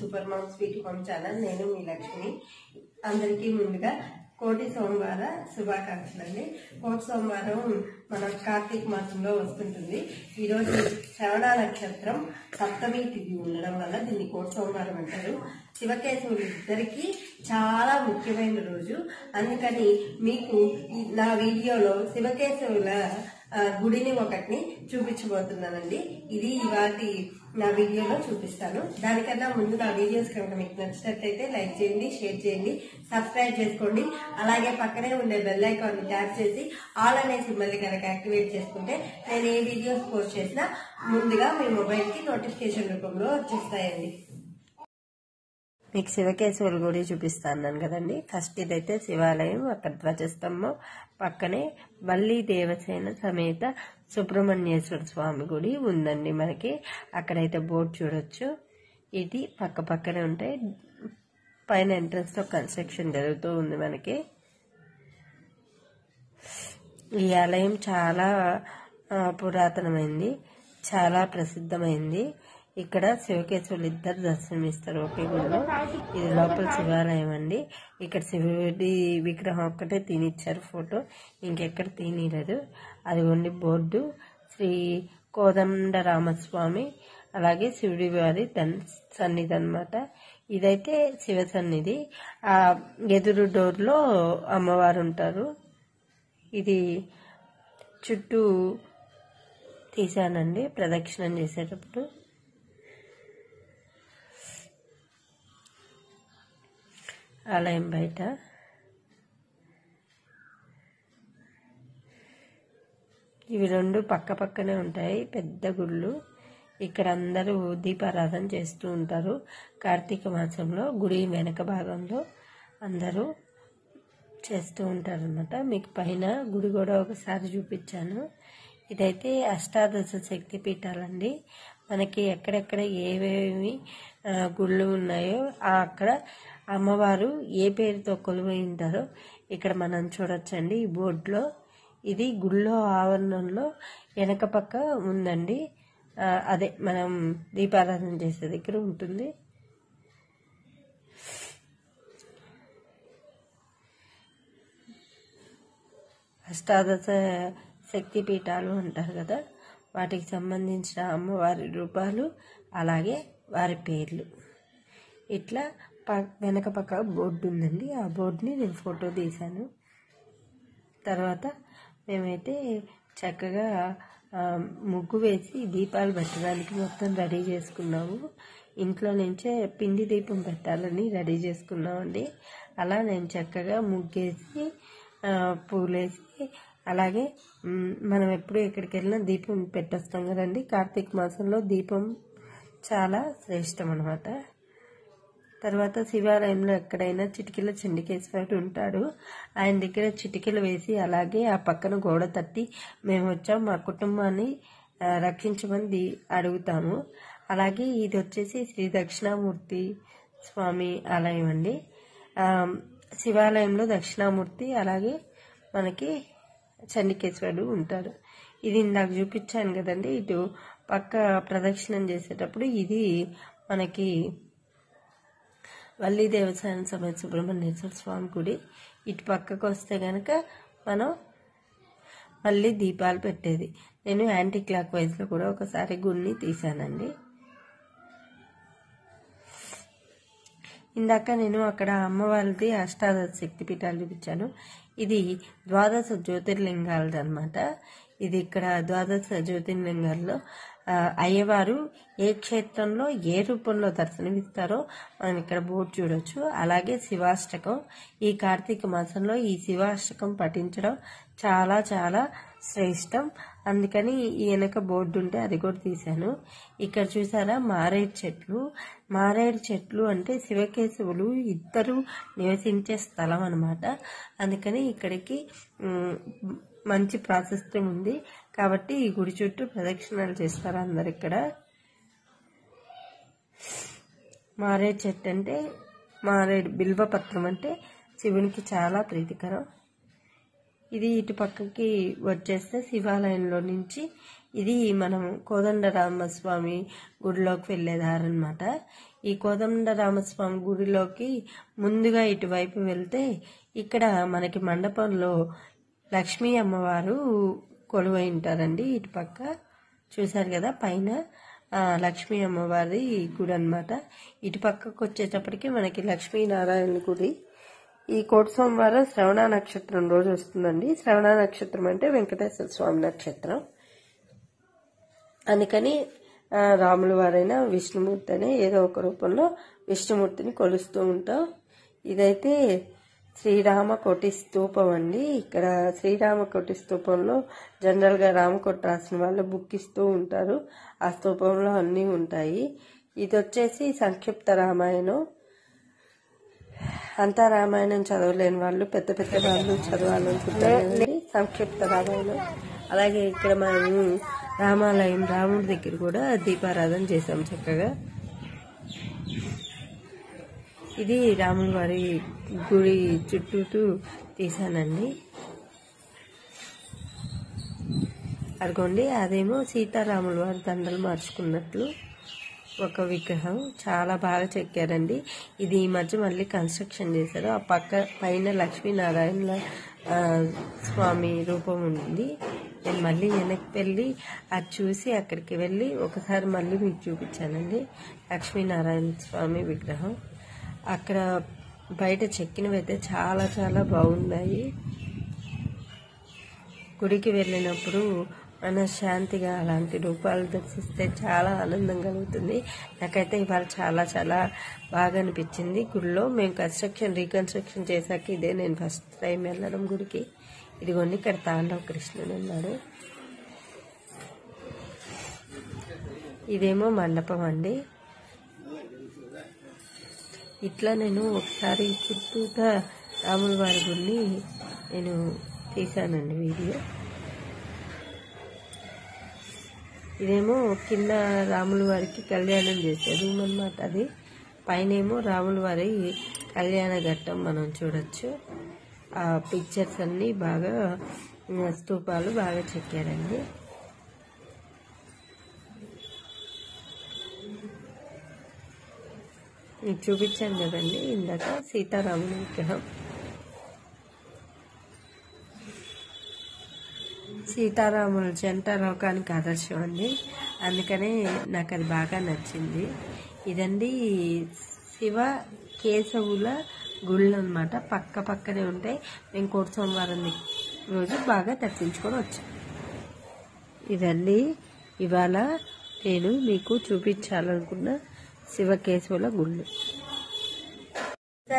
Super mom sweet home channel. నేను మీ లక్ష్మి. అందరికీ ముందుగా కోటి సోమవార శుభాకాంక్షలు అండి కోటి సోమవారం మన కార్తీక మాసంలో వస్తుంటుంది. ఈరోజు శ్రవణ నక్షత్రం సప్తమి తిథి ఉండడం వల్ల దీన్ని కోటి సోమవారం అంటారు. శివకేశవులు ఇద్దరికి చాలా ముఖ్యమైన రోజు. అందుకని మీకు నా వీడియోలో శివకేశవుల గుడిని ఒకటిని చూపించబోతున్నానండి. ఇది ఇవాటి నా వీడియోలో చూపిస్తాను. దానికన్నా ముందు నా వీడియోస్ కనుక మీకు నచ్చినట్లయితే లైక్ చేయండి షేర్ చేయండి సబ్స్క్రైబ్ చేసుకోండి. అలాగే పక్కనే ఉండే బెల్ ఐకాన్ని ట్యాప్ చేసి ఆల్ అనే సింబల్ కనుక యాక్టివేట్ చేసుకుంటే నేను ఏ వీడియోస్ పోస్ట్ చేసినా ముందుగా మీ మొబైల్కి నోటిఫికేషన్ రూపంలో వచ్చేస్తాయండి. మీకు శివకేశవుల గుడి చూపిస్తాను కదండి. ఫస్ట్ ఇదైతే శివాలయం అక్కడ ధ్వజస్తంభం పక్కనే వల్లి దేవసేన సమేత సుబ్రహ్మణ్యేశ్వర స్వామి గుడి ఉందండి మనకి. అక్కడైతే బోర్డు చూడొచ్చు. ఇది పక్క పక్కనే ఉంటాయి పైన ఎంట్రన్స్లో కన్స్ట్రక్షన్ జరుగుతూ ఉంది మనకి. ఈ ఆలయం చాలా పురాతనమైంది చాలా ప్రసిద్ధమైంది. ఇక్కడ శివకేశవులు ఇద్దరు దర్శనమిస్తారు ఒకే గుడిలో ఇది లోపల శివాలయం అండి. ఇక్కడ శివుడి విగ్రహం ఒక్కటే తీనిచ్చారు ఫోటో. ఇంకెక్కడ తీనిలేదు అది ఉండి బోర్డు. శ్రీ కోదండ రామస్వామి అలాగే శివుడి వారి తన్ సన్నిధి అనమాట ఇదైతే శివ సన్నిధి. ఆ ఎదురు డోర్లో అమ్మవారు ఉంటారు. ఇది చుట్టూ తీశానండి. ప్రదక్షిణం చేసేటప్పుడు. ఆలయం బయట. ఇవి రెండు పక్క పక్కనే ఉంటాయి పెద్ద గుళ్ళు. ఇక్కడ అందరూ దీపారాధన చేస్తూ ఉంటారు. కార్తీక మాసంలో గుడి వెనక భాగంలో అందరూ చేస్తూ ఉంటారనమాట మీకు పైన గుడి కూడా ఒకసారి చూపించాను. ఇదైతే అష్టాదశ శక్తి పీఠాలండి మనకి ఎక్కడెక్కడ ఏవేవి గుళ్ళు ఉన్నాయో ఆ అక్కడ అమ్మవారు ఏ పేరుతో కొలువై ఉంటారో ఇక్కడ మనం చూడొచ్చండి. ఈ బోర్డులో ఇది గుళ్ళో ఆవరణంలో వెనక పక్క ఉందండి. అదే మనం దీపారాధన చేసే దగ్గర ఉంటుంది. అష్టాదశ శక్తి పీఠాలు అంటారు కదా వాటికి సంబంధించిన అమ్మవారి రూపాలు అలాగే వారి పేర్లు. ఇట్లా వెనక పక్క బోర్డు ఉందండి. ఆ బోర్డుని నేను ఫోటో తీశాను. తర్వాత మేమైతే చక్కగా ముగ్గు వేసి దీపాలు పెట్టడానికి మొత్తం రెడీ చేసుకున్నాము. ఇంట్లో నుంచే పిండి దీపం పెట్టాలని రెడీ చేసుకున్నామండి. అలా నేను చక్కగా ముగ్గేసి పూలేసి అలాగే మనం ఎప్పుడు ఎక్కడికి వెళ్ళినా దీపం పెట్టొస్తాం కదండి. కార్తీక మాసంలో దీపం చాలా శ్రేష్టం అనమాట తర్వాత శివాలయంలో ఎక్కడైనా చిటికెల చెండికేశ్వరుడు ఉంటాడు. ఆయన దగ్గర చిటికెలు వేసి అలాగే ఆ పక్కన గోడ తట్టి మేము వచ్చాం. మా కుటుంబాన్ని రక్షించమని అడుగుతాము. అలాగే ఇది వచ్చేసి శ్రీ దక్షిణామూర్తి స్వామి ఆలయం అండి. శివాలయంలో దక్షిణామూర్తి అలాగే మనకి చండికేశ్వరుడు ఉంటారు. ఇది ఇందాక చూపించాను కదండి. ఇటు పక్క ప్రదక్షిణం చేసేటప్పుడు ఇది మనకి వల్లి దేవస్థానం సమేత సుబ్రహ్మణ్యేశ్వర స్వామి గుడి ఇటు పక్కకు వస్తే గనక మనం మళ్ళీ దీపాలు పెట్టేది. నేను యాంటీ క్లాక్ వైజ్లో కూడా ఒకసారి గుడిని తీశానండి. ఇందాక నేను అక్కడ అమ్మవారిది అష్టాదశ శక్తి పీఠాలు చూపించాను. ఇది ద్వాదశ జ్యోతిర్లింగాలది అనమాట ఇది ఇక్కడ ద్వాదశ జ్యోతిర్లింగాల్లో అయ్యవారు ఏ క్షేత్రంలో ఏ రూపంలో దర్శనమిస్తారో మనం ఇక్కడ బోర్డు చూడొచ్చు. అలాగే శివాష్టకం. ఈ కార్తీక మాసంలో ఈ శివాష్టకం పఠించడం చాలా చాలా శ్రేష్టం. అందుకని ఈ వెనక బోర్డు ఉంటే అది కూడా తీశాను. ఇక్కడ చూసారా? మారేడు చెట్లు. మారేడు చెట్లు అంటే శివకేశవులు ఇద్దరు నివసించే స్థలం అనమాట అందుకని ఇక్కడికి మంచి ప్రాశస్త్యం ఉంది. కాబట్టి ఈ గుడి చుట్టూ ప్రదక్షిణాలు చేస్తారు అందరు ఇక్కడ మారేడు చెట్టు అంటే మారేడు బిల్వపత్రం అంటే శివునికి చాలా ప్రీతికరం. ఇది ఇటు పక్కకి వచ్చేస్తే శివాలయంలో నుంచి ఇది మనం కోదండరామస్వామి గుడిలోకి వెళ్ళేదారు అనమాట ఈ కోదండరామస్వామి గుడిలోకి ముందుగా ఇటువైపు వెళ్తే ఇక్కడ మనకి మండపంలో లక్ష్మీ అమ్మవారు కొలువై ఉంటారండి ఇటు పక్క. చూశారు కదా పైన లక్ష్మీ అమ్మవారి గుడి అనమాట ఇటు పక్కకు వచ్చేటప్పటికి మనకి లక్ష్మీనారాయణ గుడి. ఈ కోటి సోమవారం శ్రవణ నక్షత్రం రోజు వస్తుందండి. శ్రవణ నక్షత్రం అంటే వెంకటేశ్వర స్వామి నక్షత్రం. అందుకని రాముల వారైనా విష్ణుమూర్తి అనే ఏదో ఒక రూపంలో విష్ణుమూర్తిని కొలుస్తూ ఉంటాం. ఇదైతే శ్రీరామ కోటి స్తూపం అండి. ఇక్కడ శ్రీరామ కోటి స్తూపంలో జనరల్గా రామకోట రాసిన వాళ్ళు బుక్ ఇస్తూ ఉంటారు. ఆ స్తూపంలో అన్నీ ఉంటాయి. ఇది వచ్చేసి సంక్షిప్త రామాయణం. అంతా రామాయణం చదవలేని వాళ్ళు పెద్ద పెద్ద వాళ్ళు చదవాలనుకుంటారు సంక్షిప్త రామాయణం. అలాగే ఇక్కడ మనము రామాలయం రాముడి దగ్గర కూడా దీపారాధన చేసాం చక్కగా. ఇది రాముల వారి గుడి చుట్టూతూ తీసానండి అదిగోండి అదేమో సీతారాముల వారి దండలు మార్చుకున్నట్లు ఒక విగ్రహం చాలా బాగా చెక్కారండి. ఇది ఈ మధ్య మళ్ళీ కన్స్ట్రక్షన్ చేశారు. ఆ పక్క పైన లక్ష్మీనారాయణ స్వామి రూపం ఉంది. నేను మళ్ళీ వెనక్కి వెళ్ళి అది చూసి అక్కడికి వెళ్ళి ఒకసారి మళ్ళీ మీకు చూపించానండి. లక్ష్మీనారాయణ స్వామి విగ్రహం. అక్కడ బయట చెక్కినవి అయితే చాలా చాలా బాగున్నాయి. గుడికి వెళ్ళినప్పుడు మనశ్శాంతిగా అలాంటి రూపాలు దర్శిస్తే చాలా ఆనందం కలుగుతుంది. నాకైతే ఇవాళ చాలా చాలా బాగా అనిపించింది. గుడిలో మేము కన్స్ట్రక్షన్ రీకన్స్ట్రక్షన్ చేశాక ఇదే నేను ఫస్ట్ టైం వెళ్ళడం గుడికి. ఇదిగోండి ఇక్కడ తాండవ కృష్ణుడు ఉన్నాడు. ఇదేమో మండపం అండి. ఇట్లా నేను ఒకసారి చుట్టూతా రాముల వారి గుడిని నేను తీశానండి వీడియో. ఇదేమో కింద రాముల వారికి కళ్యాణం చేసే రూమ్ అనమాట అది. పైనేమో రాముల వారి కళ్యాణ ఘట్టం మనం చూడొచ్చు. ఆ పిక్చర్స్ అన్నీ బాగా స్తూపాలు బాగా చెక్కారండి. మీకు చూపించాను కదండి. ఇందాక సీతారాముని విగ్రహం. సీతారాముల జంట లోకానికి ఆదర్శం అండి. అందుకనే నాకు అది బాగా నచ్చింది. ఇదండి శివ కేశవుల గుళ్ళు అనమాట పక్క పక్కనే ఉంటాయి. మేము కోటి సోమవారం రోజు బాగా దర్శించుకొని వచ్చాం. ఇదండి. ఇవాళ నేను మీకు చూపించాలనుకున్న శివకేశవుల గుళ్ళు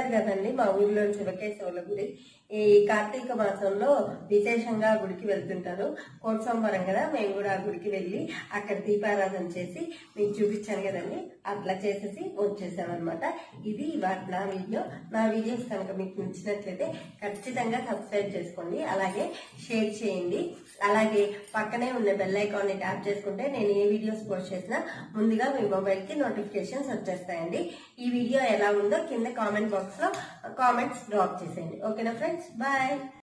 చెప్పారు కదండి మా ఊర్లో శివకేశవుల గుడి. ఈ కార్తీక మాసంలో విశేషంగా ఆ గుడికి వెళ్తుంటారు. కోటి సోమవారం కదా మేము కూడా ఆ గుడికి వెళ్ళి అక్కడ దీపారాధన చేసి మీకు చూపించాను కదండి. అట్లా చేసేసి వచ్చేసామన్నమాట. ఇది ఇవాళ నా వీడియో. నా వీడియోస్ కనుక మీకు నచ్చినట్లయితే ఖచ్చితంగా సబ్స్క్రైబ్ చేసుకోండి. అలాగే షేర్ చేయండి. అలాగే పక్కనే ఉన్న బెల్ ఐకాన్ని ట్యాప్ చేసుకుంటే నేను ఏ వీడియోస్ పోస్ట్ చేసినా ముందుగా మీ మొబైల్కి నోటిఫికేషన్స్ వచ్చేస్తాయండి. ఈ వీడియో ఎలా ఉందో కింద కామెంట్ బాక్స్ లో కామెంట్స్ డ్రాప్ చేసేయండి ఓకేనా ఫ్రెండ్స్ బాయ్